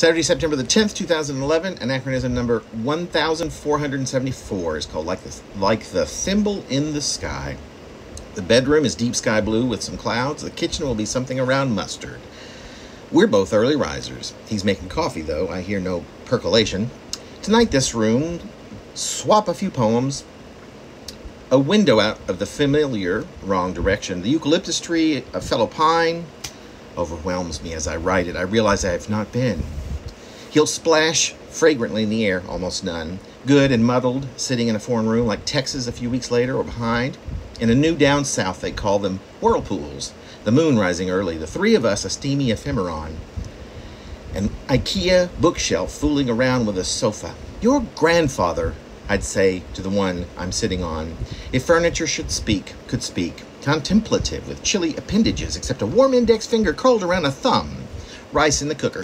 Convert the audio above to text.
Saturday, September the 10th, 2011, anachronizm number 1474 is called Like the, like the Thimble in the Sky. The bedroom is deep sky blue with some clouds. The kitchen will be something around mustard. We're both early risers. He's making coffee, though. I hear no percolation. Tonight, this room, swap a few poems, a window out of the familiar wrong direction. The eucalyptus tree, a fellow pine, overwhelms me as I write it. I realize I have not been. He'll splash fragrantly in the air, almost none. Good and muddled, sitting in a foreign room like Texas a few weeks later or behind. In a new down south, they call them whirlpools. The moon rising early, the three of us a steamy ephemeron. An IKEA bookshelf fooling around with a sofa. Your grandfather I'd say to the one I'm sitting on. If furniture should speak, could speak, contemplative with chilly appendages except a warm index finger curled around a thumb, rice in the cooker.